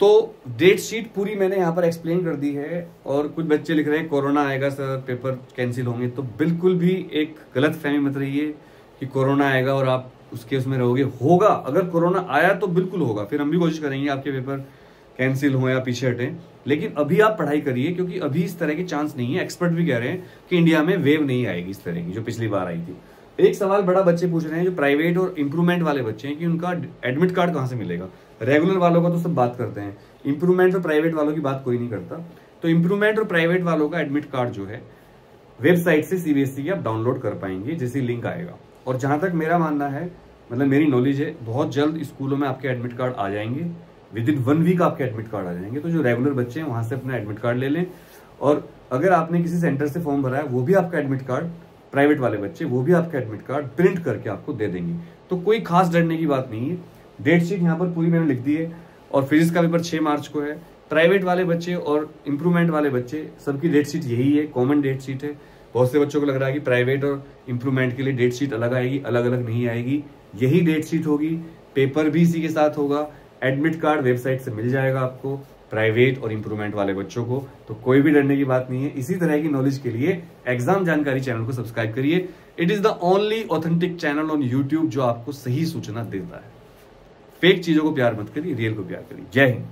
तो date sheet पूरी मैंने यहाँ पर एक्सप्लेन कर दी है और कुछ बच्चे लिख रहे हैं, कोरोना आएगा सर पेपर कैंसिल होंगे। तो बिल्कुल भी एक गलत फहमी मत रहिए कि कोरोना आएगा और आप उसके उसमें रहोगे। होगा, अगर कोरोना आया तो बिल्कुल होगा। फिर हम भी कोशिश करेंगे आपके पेपर कैंसिल हो या पीछे हटे। लेकिन अभी आप पढ़ाई करिए, क्योंकि अभी इस तरह के चांस नहीं है। एक्सपर्ट भी कह रहे हैं कि इंडिया में वेव नहीं आएगी इस तरह की, जो पिछली बार आई थी। एक सवाल बड़ा बच्चे पूछ रहे हैं, जो प्राइवेट और इंप्रूवमेंट वाले बच्चे हैं, कि उनका एडमिट कार्ड कहाँ से मिलेगा? रेगुलर वालों का तो सब बात करते हैं। इंप्रूवमेंट और प्राइवेट वालों की बात कोई नहीं करता। तो इंप्रूवमेंट और प्राइवेट वालों का एडमिट कार्ड जो है वेबसाइट से सीबीएसई की आप डाउनलोड कर पाएँगे, जैसे लिंक आएगा। और जहाँ तक मेरा मानना है मतलब मेरी नॉलेज है, बहुत जल्द स्कूलों में आपके एडमिट कार्ड आ जाएँगे। विद इन वन वीक आपके एडमिट कार्ड आ जाएँगे तो जो रेगुलर बच्चे हैं, वहाँ से अपना एडमिट कार्ड ले लें। और अगर आपने किसी सेंटर से फॉर्म भरा है, वो भी आपका एडमिट कार्ड प्राइवेट वाले बच्चे, वो भी आपका एडमिट कार्ड प्रिंट करके आपको दे देंगे। तो कोई खास डरने की बात नहीं है। डेट शीट यहाँ पर पूरी मैंने लिख दी है, और फिजिक्स का पेपर छह मार्च को है। प्राइवेट वाले बच्चे और इम्प्रूवमेंट वाले बच्चे, सबकी डेट शीट यही है कॉमन डेट शीट है। बहुत से बच्चों को लग रहा है कि प्राइवेट और इम्प्रूवमेंट के लिए डेट शीट अलग आएगी अलग अलग नहीं आएगी। यही डेट शीट होगी पेपर भी इसी के साथ होगा। एडमिट कार्ड वेबसाइट से मिल जाएगा आपको, प्राइवेट और इंप्रूवमेंट वाले बच्चों को। तो कोई भी डरने की बात नहीं है। इसी तरह की नॉलेज के लिए एग्ज़ाम जानकारी चैनल को सब्सक्राइब करिए। It is the only authentic channel on YouTube जो आपको सही सूचना देता है। फेक चीज़ों को प्यार मत करिए रियल को प्यार करिए। जय हिंद।